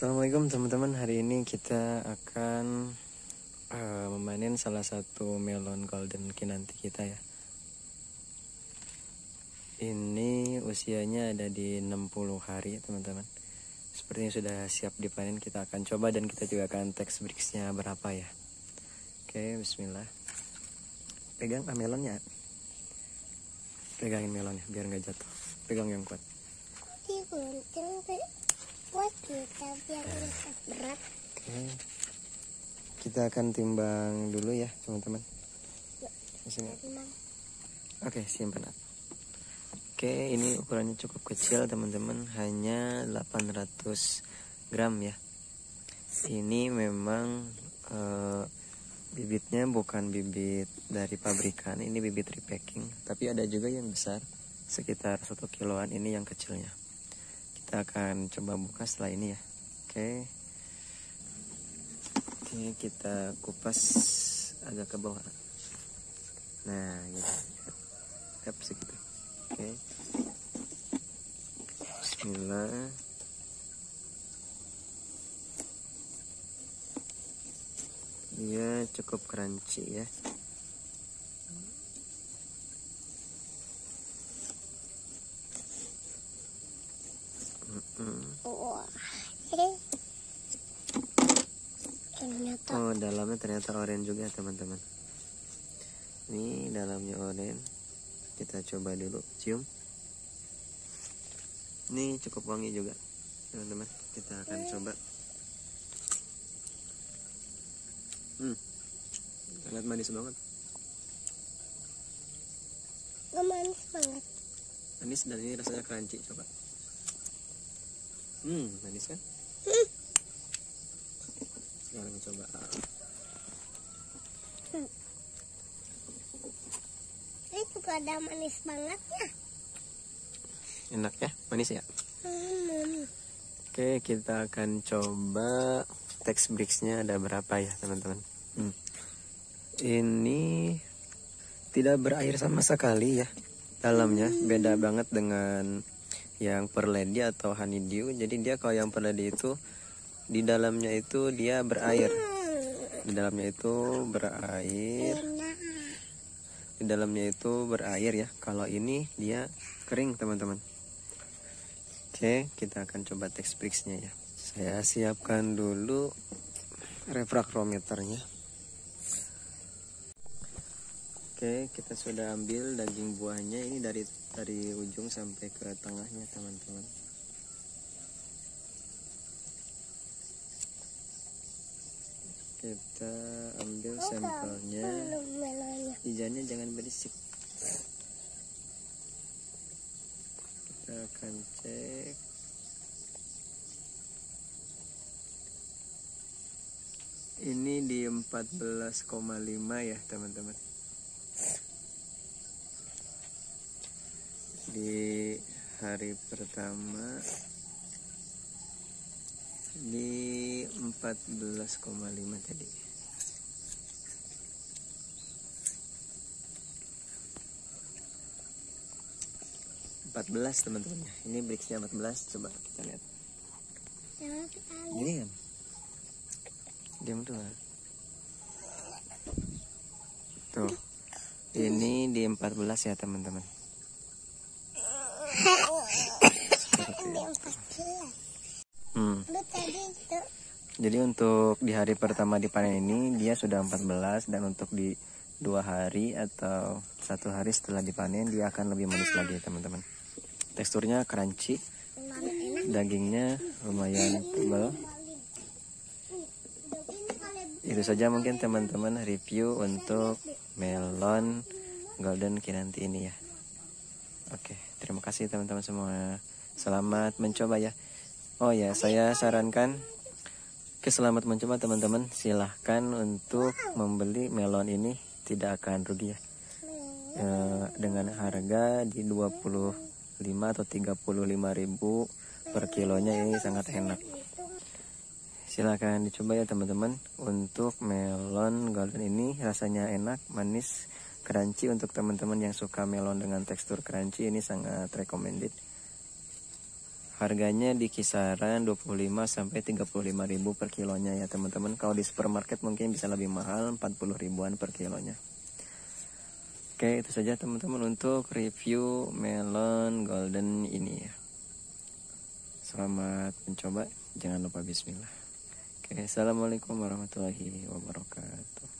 Assalamualaikum teman-teman. Hari ini kita akan uh, memanen salah satu melon golden kinanti kita ya. Ini usianya ada di 60 hari teman-teman. Sepertinya sudah siap dipanen kita akan coba dan kita juga akan teks bricksnya berapa ya. Oke bismillah. Pegang ah, melonnya Pegangin melonnya biar nggak jatuh. Pegang yang kuat bisa berat. Oke. Kita akan timbang dulu ya, teman-teman. Di sini. Oke, simpan. Oke, ini ukurannya cukup kecil, teman-teman. Hanya 800 gram ya. Ini memang uh, bibitnya bukan bibit dari pabrikan, ini bibit repacking. Tapi ada juga yang besar, sekitar satu kiloan. Ini yang kecilnya kita akan coba buka setelah ini ya. Oke. Oke kita kupas agak ke bawah. Nah gitu Yap, segitu. Oke. Bismillah. Dia cukup crunchy ya Oh dalamnya ternyata oranye juga teman-teman. Ini dalamnya oranye. Kita coba dulu cium. Ini cukup wangi juga teman-teman. Kita akan coba. Hmm, sangat manis banget. manis banget. Manis dan ini rasanya crunchy coba. Hmm, manis kan? Hmm. Sekarang coba. Hmm. Ini juga ada manis banget ya. Enak ya? Manis ya? Hmm. Oke, kita akan coba text bricksnya ada berapa ya teman-teman? Hmm. Ini tidak berair sama sekali ya dalamnya, beda banget dengan yang perledi atau honeydew. Jadi dia kalau yang perledi itu di dalamnya itu dia berair. Di dalamnya itu berair. Di dalamnya itu berair ya. Kalau ini dia kering teman-teman. Oke kita akan coba teks ya. Saya siapkan dulu refraktometernya Oke, kita sudah ambil daging buahnya ini dari dari ujung sampai ke tengahnya, teman-teman. Kita ambil sampelnya. Ijannya jangan berisik. Kita akan cek. Ini di 14,5 ya, teman-teman. Di hari pertama di 14,5 tadi. Empat belas teman-teman. Ini bricksnya 14 coba kita lihat. Ini kan? Diam tuh tuh ini di 14 ya teman-teman Hmm. Jadi untuk di hari pertama dipanen ini dia sudah 14 dan untuk di dua hari atau satu hari setelah dipanen dia akan lebih manis lagi teman-teman. Teksturnya crunchy, dagingnya lumayan tebal. Itu saja mungkin teman-teman review untuk melon golden kinanti ini ya. Oke, terima kasih teman-teman semua. Selamat mencoba ya. Oh ya, saya sarankan ke selamat mencoba teman-teman. Silahkan untuk membeli melon ini tidak akan rugi ya. E, dengan harga di 25 atau 35 ribu per kilonya ini sangat enak. Silahkan dicoba ya teman-teman. Untuk melon golden ini rasanya enak, manis, crunchy. Untuk teman-teman yang suka melon dengan tekstur crunchy ini sangat recommended. harganya di kisaran 25 sampai 35 ribu per kilonya ya teman-teman. Kalau di supermarket mungkin bisa lebih mahal 40 ribuan per kilonya. Oke itu saja teman-teman untuk review melon golden ini ya. Selamat mencoba. Jangan lupa bismillah oke assalamualaikum warahmatullahi wabarakatuh